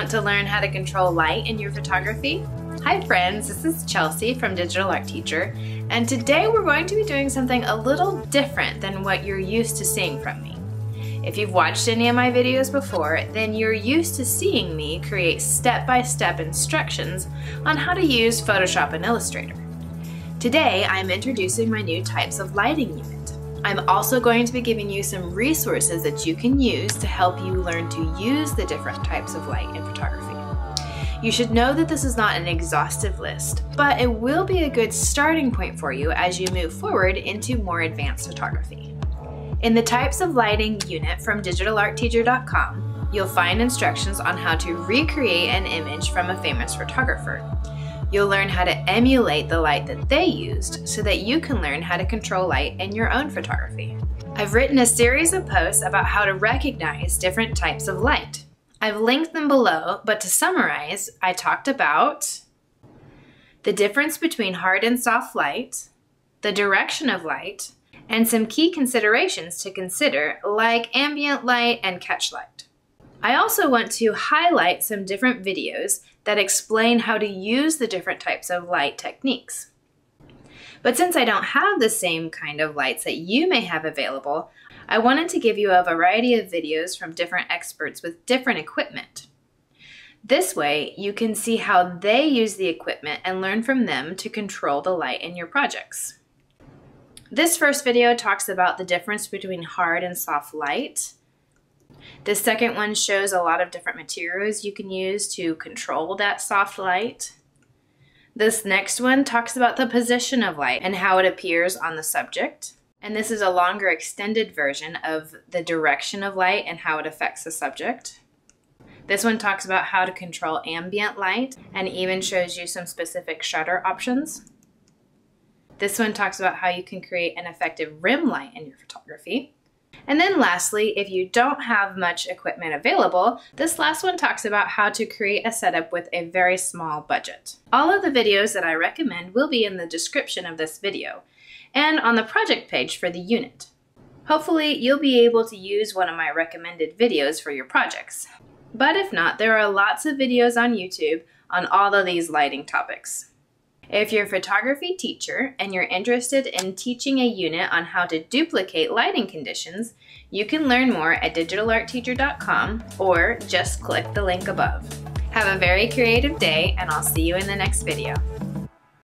Want to learn how to control light in your photography? Hi friends, this is Chelsea from Digital Art Teacher, and today we're going to be doing something a little different than what you're used to seeing from me. If you've watched any of my videos before, then you're used to seeing me create step-by-step -step instructions on how to use Photoshop and Illustrator. Today, I'm introducing my new types of lighting unit. I'm also going to be giving you some resources that you can use to help you learn to use the different types of light in photography. You should know that this is not an exhaustive list, but it will be a good starting point for you as you move forward into more advanced photography. In the types of lighting unit from digitalartteacher.com, you'll find instructions on how to recreate an image from a famous photographer. You'll learn how to emulate the light that they used so that you can learn how to control light in your own photography. I've written a series of posts about how to recognize different types of light. I've linked them below, but to summarize, I talked about the difference between hard and soft light, the direction of light, and some key considerations to consider like ambient light and catch light. I also want to highlight some different videos that explain how to use the different types of light techniques. But since I don't have the same kind of lights that you may have available, I wanted to give you a variety of videos from different experts with different equipment. This way, you can see how they use the equipment and learn from them to control the light in your projects. This first video talks about the difference between hard and soft light, the second one shows a lot of different materials you can use to control that soft light. This next one talks about the position of light and how it appears on the subject. And this is a longer extended version of the direction of light and how it affects the subject. This one talks about how to control ambient light and even shows you some specific shutter options. This one talks about how you can create an effective rim light in your photography. And then lastly, if you don't have much equipment available, this last one talks about how to create a setup with a very small budget. All of the videos that I recommend will be in the description of this video and on the project page for the unit. Hopefully, you'll be able to use one of my recommended videos for your projects. But if not, there are lots of videos on YouTube on all of these lighting topics. If you're a photography teacher and you're interested in teaching a unit on how to duplicate lighting conditions, you can learn more at digitalartteacher.com or just click the link above. Have a very creative day and I'll see you in the next video.